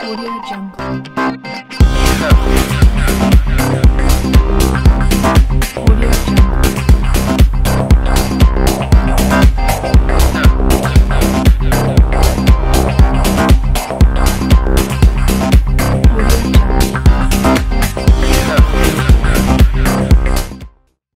Audio Jungle.